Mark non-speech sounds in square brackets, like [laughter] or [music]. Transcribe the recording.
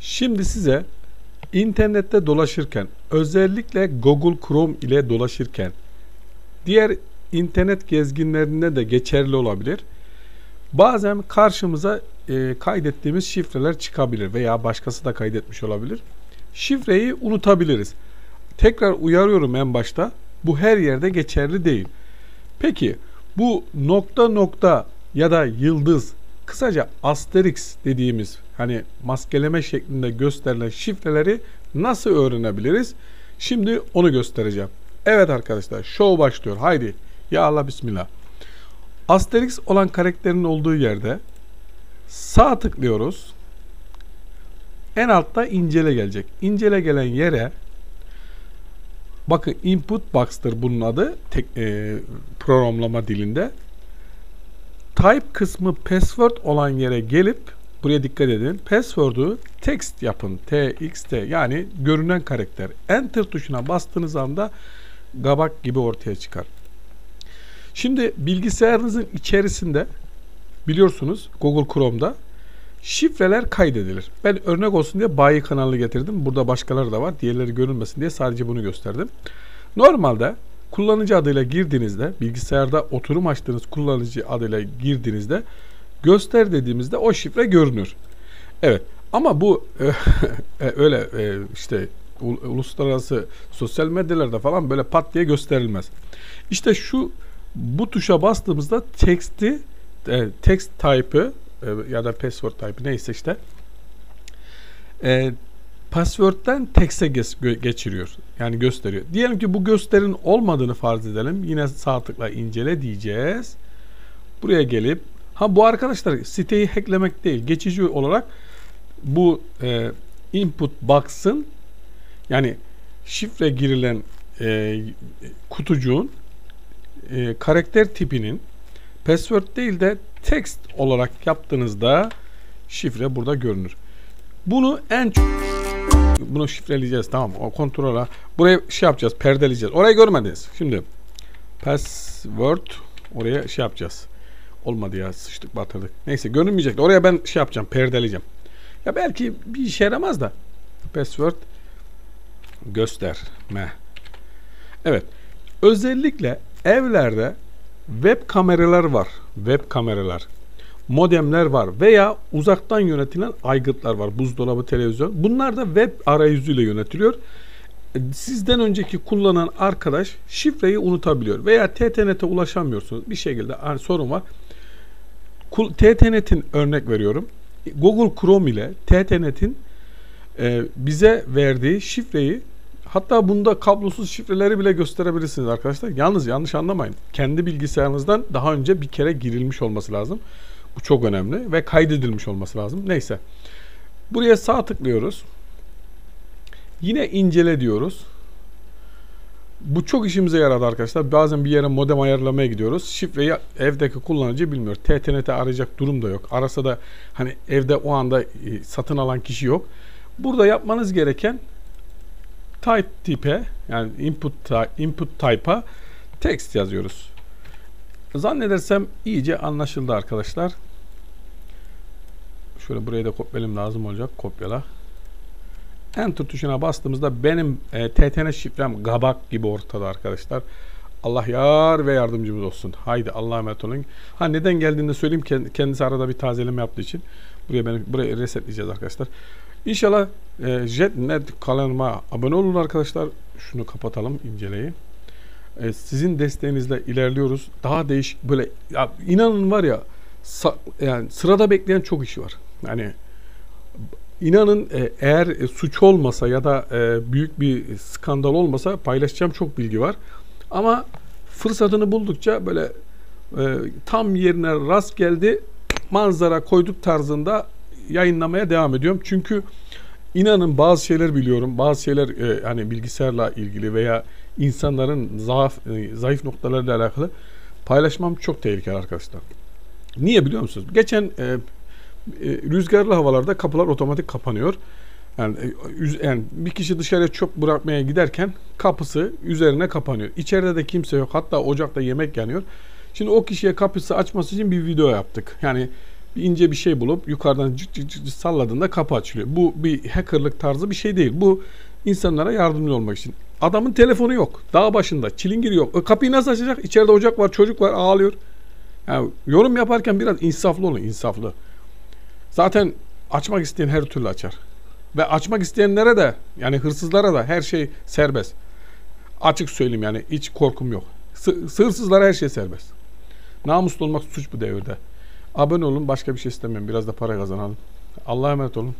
Şimdi size internette dolaşırken özellikle Google Chrome ile dolaşırken diğer internet gezginlerinde de geçerli olabilir. Bazen karşımıza e, kaydettiğimiz şifreler çıkabilir veya başkası da kaydetmiş olabilir. Şifreyi unutabiliriz. Tekrar uyarıyorum en başta. Bu her yerde geçerli değil. Peki bu nokta nokta ya da yıldız kısaca asterix dediğimiz hani maskeleme şeklinde gösterilen şifreleri nasıl öğrenebiliriz? Şimdi onu göstereceğim. Evet arkadaşlar show başlıyor. Haydi ya Allah bismillah. Asterix olan karakterin olduğu yerde sağ tıklıyoruz. En altta incele gelecek. İncele gelen yere bakın input box'tır bunun adı tek, e, programlama dilinde. Type kısmı password olan yere gelip buraya dikkat edin. Password'u text yapın. TXT yani görünen karakter. Enter tuşuna bastığınız anda gabak gibi ortaya çıkar. Şimdi bilgisayarınızın içerisinde biliyorsunuz Google Chrome'da şifreler kaydedilir. Ben örnek olsun diye bayi kanalı getirdim. Burada başkaları da var. Diğerleri görünmesin diye sadece bunu gösterdim. Normalde kullanıcı adıyla girdiğinizde bilgisayarda oturum açtığınız kullanıcı adıyla girdiğinizde göster dediğimizde o şifre görünür. Evet ama bu e, [laughs] öyle e, işte uluslararası sosyal medyalarda falan böyle pat diye gösterilmez. İşte şu bu tuşa bastığımızda text'i e, text type'ı e, ya da password type neyse işte e, password'den text'e geçiriyor. Yani gösteriyor. Diyelim ki bu gösterin olmadığını farz edelim. Yine sağ tıkla incele diyeceğiz. Buraya gelip ha bu arkadaşlar siteyi hacklemek değil. Geçici olarak bu e, input box'ın yani şifre girilen e, kutucuğun e, karakter tipinin password değil de text olarak yaptığınızda şifre burada görünür. Bunu en çok bunu şifreleyeceğiz tamam o kontrola. Buraya şey yapacağız perdeleyeceğiz. Orayı görmediniz. Şimdi password oraya şey yapacağız. Olmadı ya sıçtık batırdık. Neyse görünmeyecek. Oraya ben şey yapacağım perdeleyeceğim. Ya belki bir işe yaramaz da. Password gösterme. Evet. Özellikle evlerde web kameralar var. Web kameralar. Modemler var veya uzaktan yönetilen aygıtlar var. Buzdolabı, televizyon. Bunlar da web arayüzüyle yönetiliyor. Sizden önceki kullanan arkadaş şifreyi unutabiliyor veya TTNet'e ulaşamıyorsunuz. Bir şekilde yani sorun var. TTNet'in örnek veriyorum. Google Chrome ile TTNet'in e, bize verdiği şifreyi Hatta bunda kablosuz şifreleri bile gösterebilirsiniz arkadaşlar. Yalnız yanlış anlamayın. Kendi bilgisayarınızdan daha önce bir kere girilmiş olması lazım. Bu çok önemli ve kaydedilmiş olması lazım. Neyse. Buraya sağ tıklıyoruz. Yine incele diyoruz. Bu çok işimize yaradı arkadaşlar. Bazen bir yere modem ayarlamaya gidiyoruz. Şifreyi evdeki kullanıcı bilmiyor. TTNet'e arayacak durum da yok. Arasa da hani evde o anda e, satın alan kişi yok. Burada yapmanız gereken type tipe yani input input type'a text yazıyoruz. Zannedersem iyice anlaşıldı arkadaşlar. Şöyle buraya da kopyalim lazım olacak. Kopyala. Enter tuşuna bastığımızda benim e, TTN şifrem gabak gibi ortada arkadaşlar. Allah yar ve yardımcımız olsun. Haydi Allah'a emanet olun. Ha neden geldiğini söyleyeyim. Kendisi arada bir tazeleme yaptığı için. Buraya beni buraya resetleyeceğiz arkadaşlar. İnşallah e, JetNet kanalıma abone olun arkadaşlar. Şunu kapatalım inceleyi. E, sizin desteğinizle ilerliyoruz. Daha değişik böyle ya, inanın var ya yani sırada bekleyen çok iş var. Yani inanın e, eğer e, suç olmasa ya da büyük bir skandal olmasa paylaşacağım çok bilgi var. Ama fırsatını buldukça böyle tam yerine rast geldi manzara koyduk tarzında yayınlamaya devam ediyorum. Çünkü inanın bazı şeyler biliyorum. Bazı şeyler e, hani bilgisayarla ilgili veya insanların zaaf, e, zayıf noktalarıyla alakalı paylaşmam çok tehlikeli arkadaşlar. Niye biliyor musunuz? Geçen e, e, rüzgarlı havalarda kapılar otomatik kapanıyor. Yani, e, yani bir kişi dışarıya çöp bırakmaya giderken kapısı üzerine kapanıyor. İçeride de kimse yok. Hatta ocakta yemek yanıyor. Şimdi o kişiye kapısı açması için bir video yaptık. Yani ince bir şey bulup yukarıdan cık cık cık salladığında kapı açılıyor. Bu bir hackerlık tarzı bir şey değil. Bu insanlara yardımcı olmak için. Adamın telefonu yok. Dağ başında. Çilingir yok. E, kapıyı nasıl açacak? İçeride ocak var, çocuk var, ağlıyor. Yani yorum yaparken biraz insaflı olun, insaflı. Zaten açmak isteyen her türlü açar. Ve açmak isteyenlere de yani hırsızlara da her şey serbest. Açık söyleyeyim yani hiç korkum yok. Sı- hırsızlara her şey serbest. Namuslu olmak suç bu devirde. Abone olun başka bir şey istemiyorum. Biraz da para kazanalım. Allah'a emanet olun.